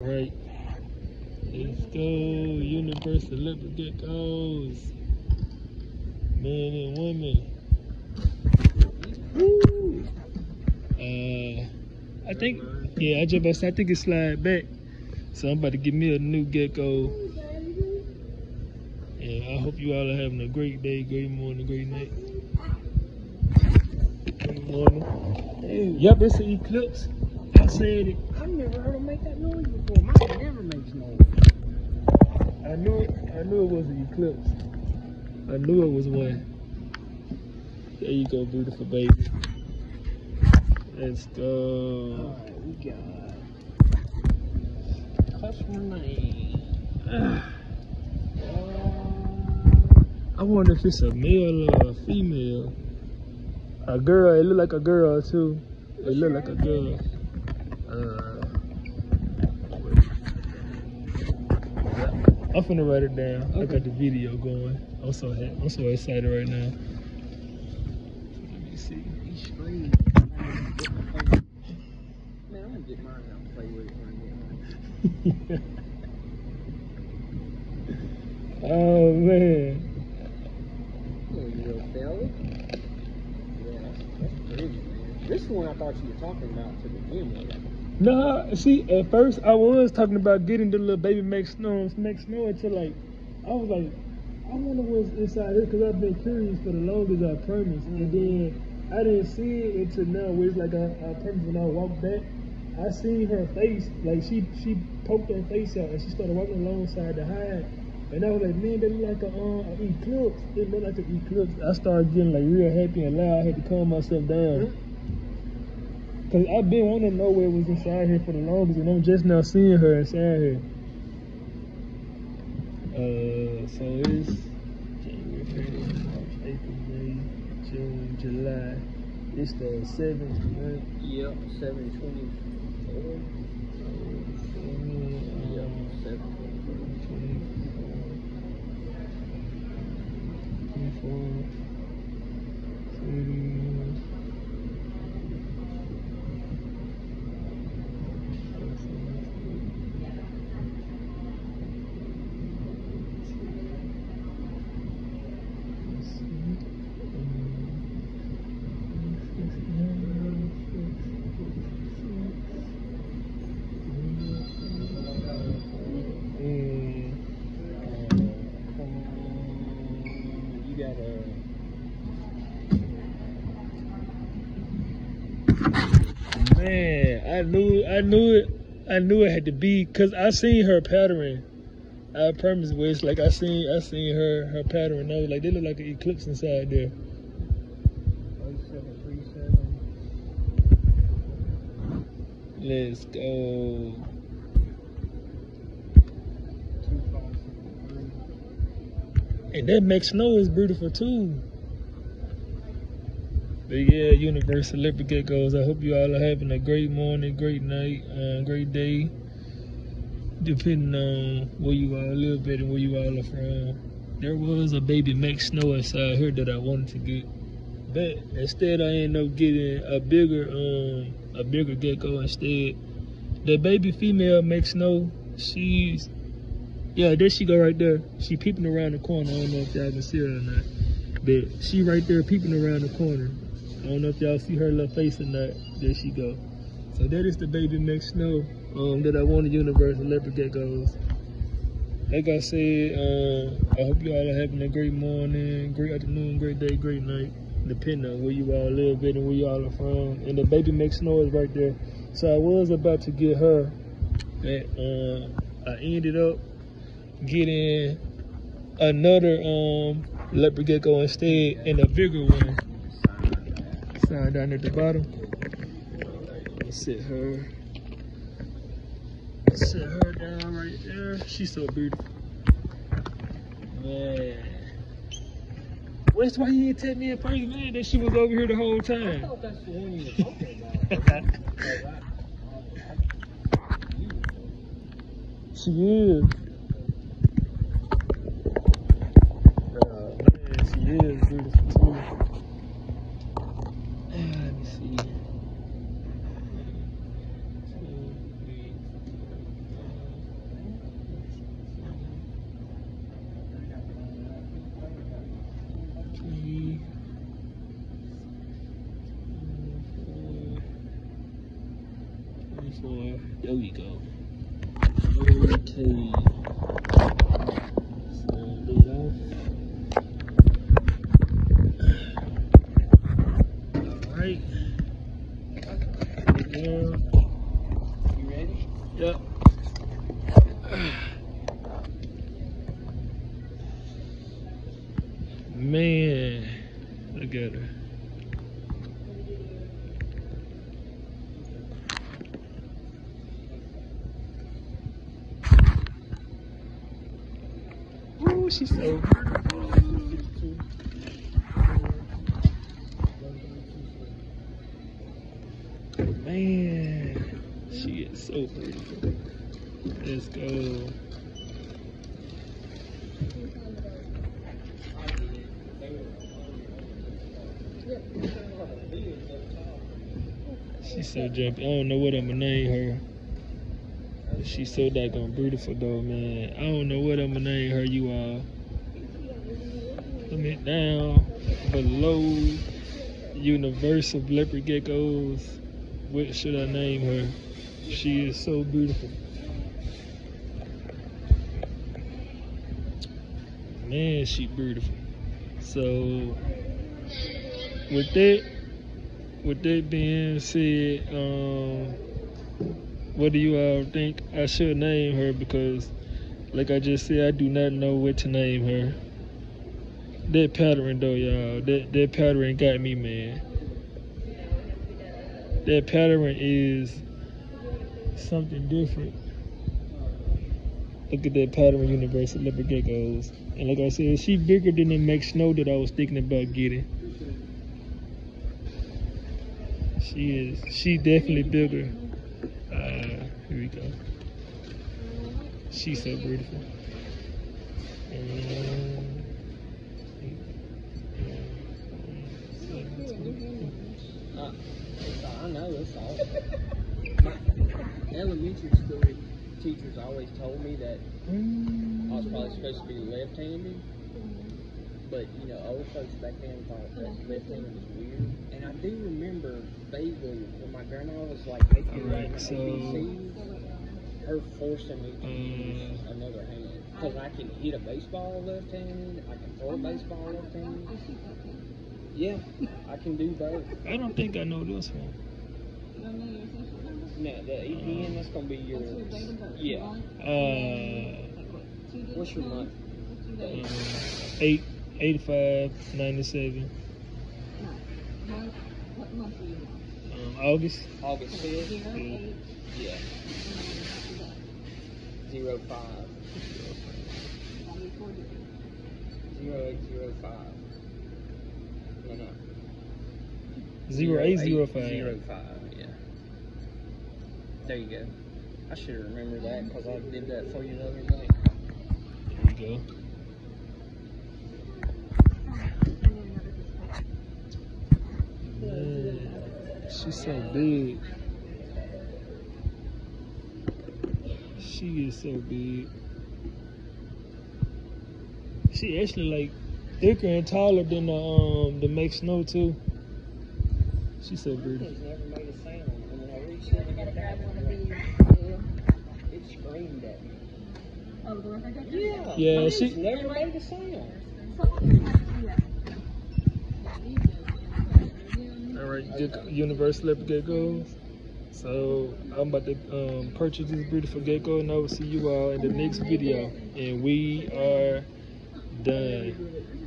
Right. Let's go. Universe of Leopard Geckos. Men and women. Woo. Uh, I think, yeah, I just I think it slide back. So I'm about to give me a new gecko. And I hope you all are having a great day, great morning, great night. Good morning. Dude, Yep, it's an eclipse. I said it. I've never heard him make that noise before. Mine never makes noise. I knew it. I knew it was an eclipse. I knew it was one. There you go, beautiful baby. Let's go. Alright, we got customer name. I wonder if it's a male or a female. A girl. It look like a girl too. It look like a girl. Uh, I'm finna write it down. I Okay. got the video going. I'm so happy. I'm so excited right now. Let me see. He's. Man, I'm gonna get mine out and play with it when I get mine. oh man. There you go. Yeah, that's, that's pretty, man. This is the one I thought you were talking about to begin with. Nah, see, at first I was talking about getting the little baby Mack Snow, Mack Snow until like, I was like, I wonder what's inside here because I've been curious for the longest, I promise. And then I didn't see it until now where it's like I, I promise when I walked back, I seen her face, like she she poked her face out and she started walking alongside the hide. And I was like, man, that look like a, uh, an eclipse. It looked like an eclipse. I started getting like real happy and loud. I had to calm myself down. Cause I've been wanting to know where it was inside here for the longest, and I'm just now seeing her inside here. Uh, so it's January, February, March, April, May, June, July. It's the seventh, right? Yep, 724. Yep, Um, I knew, I knew it, I knew it had to be, cause I seen her pattern. I promise, it's like I seen, I seen her, her pattern. I was like, they look like an eclipse inside there. Let's go. And that Mack Snow is beautiful too. But yeah, Universe of Leopard Geckos. I hope you all are having a great morning, great night, uh, great day. Depending on where you all live at and where you all are from. There was a baby Mack Snow inside here that I wanted to get. But instead I ended up getting a bigger um a bigger gecko instead. The baby female Mack Snow, she's yeah, there she go right there. She peeping around the corner. I don't know if y'all can see her or not. But she right there peeping around the corner. I don't know if y'all see her little face or not. There she go. So that is the baby Mack Snow um, that I wanted Universe of Leopard Geckos. Like I said, um, I hope you all are having a great morning, great afternoon, great day, great night, depending on where you all live and where you all are from. And the baby Mack Snow is right there. So I was about to get her, but uh, I ended up getting another um leopard gecko instead and a bigger one. Sign down at the bottom. Sit her. Sit her down right there. She's so beautiful. Man. West, why you didn't tell me at first, man, that she was over here the whole I time? thought that's the one you were talking about. I- I- I- She is. Uh, man, she is beautiful too. Ah, Let me see. Two, three, There we go. Okay. Alright. You ready? Yep. Man, look at her. She's so beautiful. Man, she is so beautiful. Let's go. She's so jumpy. I don't know what I'm gonna name her. She's so daggone beautiful though, man. I don't know what I'm gonna name her, you all. Me down below Universe of Leopard Geckos. What should I name her? She is so beautiful. Man, she beautiful. So with that with that being said, um what do you all think I should name her? Because like I just said, I do not know what to name her. That pattern though, y'all. That that pattern got me, man. That pattern is something different. Look at that pattern universe of leopard geckos. And like I said, she bigger than the Mack Snow that I was thinking about getting. She is. She definitely bigger. She's so beautiful. And, I know, it's all. My elementary school teachers always told me that I was probably supposed to be left-handed. But, you know, old folks back then thought that left-handed was weird. And I do remember vaguely when my grandma was like making Alright, my so- ABCs, her forcing me to Mm. use another hand. Because I can hit a baseball left-handed, I can throw a baseball left-handed. Yeah, I can do both. I don't think I know this one. No, the EPN, that's gonna be your. Yeah. Uh, What's your month? um, eight, 85, 97. What month are you Um, August. August fifth. Zero eight. Yeah. Zero five. I'll be four digits. Zero eight zero five. No, no. Zero eight zero five. Zero five. Yeah. There you go. I should remember that because I did that for you the other day. There we go. She's so big. She is so big. She actually like thicker and taller than the um the Mack Snow too. She's so beautiful. It's never made a sound. When I reached in to get that one, it screamed at me. Oh, the record checker? Yeah. Yeah, it's she- never made a sound. Get Universal Geckos. So I'm about to um, purchase this beautiful gecko, and I will see you all in the next video. And we are done.